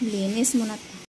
Linis muna to.